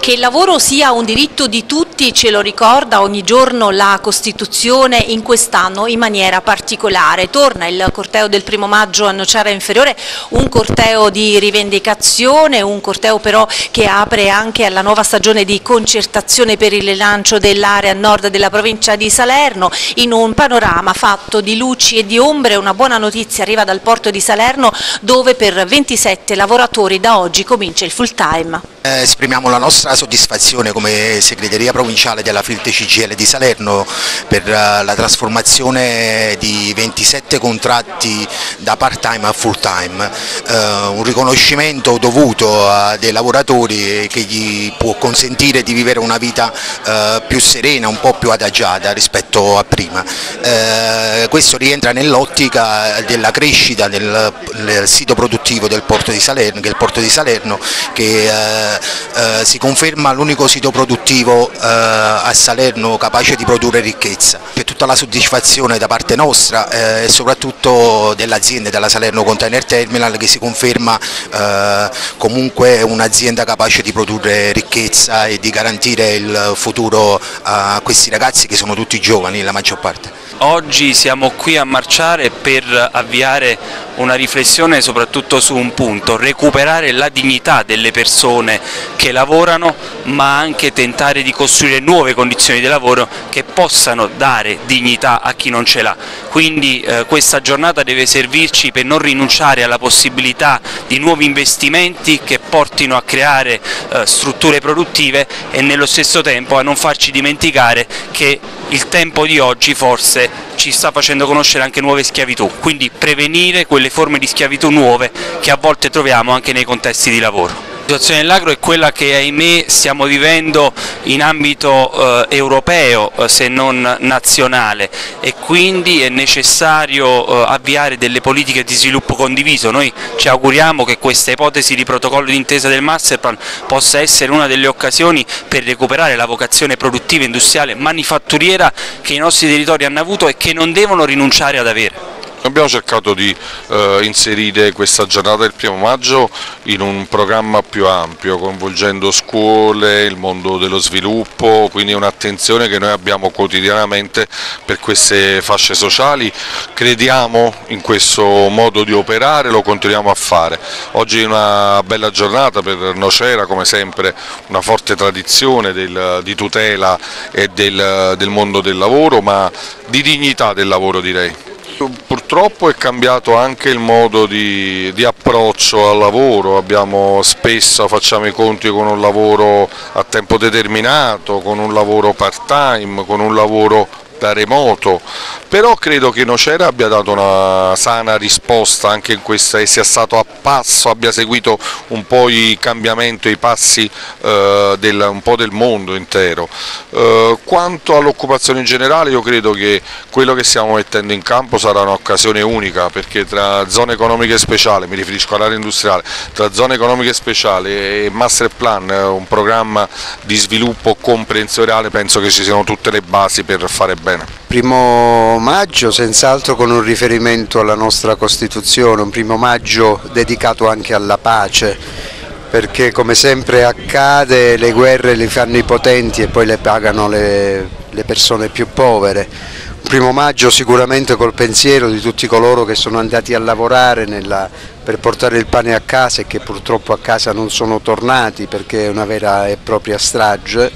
Che il lavoro sia un diritto di tutti ce lo ricorda ogni giorno la Costituzione in quest'anno in maniera particolare. Torna il corteo del primo maggio a Nocera Inferiore, un corteo di rivendicazione, un corteo però che apre anche alla nuova stagione di concertazione per il rilancio dell'area nord della provincia di Salerno in un panorama fatto di luci e di ombre. Una buona notizia arriva dal porto di Salerno dove per 27 lavoratori da oggi comincia il full time. Eh, esprimiamo la nostra soddisfazione come segreteria provinciale della Filte CGL di Salerno per uh, la trasformazione di 27 contratti da part time a full time, uh, un riconoscimento dovuto a dei lavoratori che gli può consentire di vivere una vita uh, più serena, un po' più adagiata rispetto a prima. questo rientra nell'ottica della crescita del, sito produttivo del porto di Salerno, che è il porto di Salerno che eh, si conferma l'unico sito produttivo eh, a Salerno capace di produrre ricchezza. C'è tutta la soddisfazione da parte nostra eh, e soprattutto dell'azienda della Salerno Container Terminal che si conferma eh, comunque un'azienda capace di produrre ricchezza e di garantire il futuro a questi ragazzi che sono tutti giovani la maggior parte. Oggi siamo qui a marciare per avviare una riflessione soprattutto su un punto, recuperare la dignità delle persone che lavorano ma anche tentare di costruire nuove condizioni di lavoro che possano dare dignità a chi non ce l'ha. Quindi eh, questa giornata deve servirci per non rinunciare alla possibilità di nuovi investimenti che portino a creare eh, strutture produttive e nello stesso tempo a non farci dimenticare che il tempo di oggi forse ci sta facendo conoscere anche nuove schiavitù, quindi prevenire quelle forme di schiavitù nuove che a volte troviamo anche nei contesti di lavoro. Situazione dell'agro è quella che ahimè stiamo vivendo in ambito eh, europeo eh, se non nazionale e quindi è necessario eh, avviare delle politiche di sviluppo condiviso. Noi ci auguriamo che questa ipotesi di protocollo d'intesa del Masterplan possa essere una delle occasioni per recuperare la vocazione produttiva, industriale, manifatturiera che i nostri territori hanno avuto e che non devono rinunciare ad avere. Abbiamo cercato di eh, inserire questa giornata del primo maggio in un programma più ampio, coinvolgendo scuole, il mondo dello sviluppo, quindi un'attenzione che noi abbiamo quotidianamente per queste fasce sociali. Crediamo in questo modo di operare, lo continuiamo a fare. Oggi è una bella giornata per Nocera, come sempre una forte tradizione del, di tutela e del, del mondo del lavoro, ma di dignità del lavoro direi. Purtroppo è cambiato anche il modo di, di, approccio al lavoro, abbiamo spesso facciamo i conti con un lavoro a tempo determinato, con un lavoro part time, con un lavoro da remoto, però credo che Nocera abbia dato una sana risposta anche in questa e sia stato a passo, abbia seguito un po' i cambiamenti, i passi eh, del, un po' del mondo intero. Eh, quanto all'occupazione in generale io credo che quello che stiamo mettendo in campo sarà un'occasione unica perché tra zone economiche speciali, mi riferisco all'area industriale, tra zone economiche speciali e master plan, un programma di sviluppo comprensoriale penso che ci siano tutte le basi per fare bene bene. Primo maggio senz'altro con un riferimento alla nostra Costituzione, un primo maggio dedicato anche alla pace, perché come sempre accade le guerre le fanno i potenti e poi le pagano le, le persone più povere. Un primo maggio sicuramente col pensiero di tutti coloro che sono andati a lavorare nella, per portare il pane a casa e che purtroppo a casa non sono tornati perché è una vera e propria strage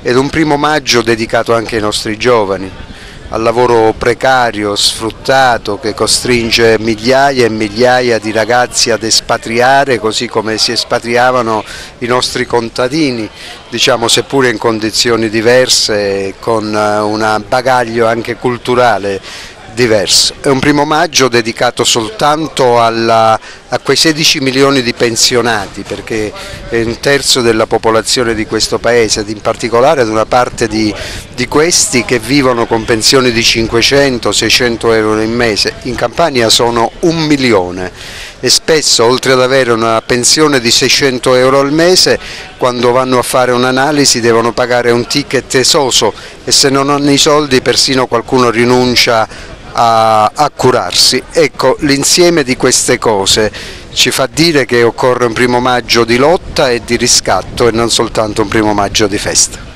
ed un primo maggio dedicato anche ai nostri giovani, al lavoro precario, sfruttato che costringe migliaia e migliaia di ragazzi ad espatriare così come si espatriavano i nostri contadini, diciamo seppure in condizioni diverse, con eh, un bagaglio anche culturale diverso. È un primo maggio dedicato soltanto alla, a quei 16 milioni di pensionati perché è un terzo della popolazione di questo paese ed in particolare ad una parte di, di questi che vivono con pensioni di 500-600 euro in mese, in Campania sono un milione e spesso oltre ad avere una pensione di 600 euro al mese quando vanno a fare un'analisi devono pagare un ticket esoso e se non hanno i soldi persino qualcuno rinuncia a, a curarsi. Ecco, l'insieme di queste cose ci fa dire che occorre un primo maggio di lotta e di riscatto e non soltanto un primo maggio di festa.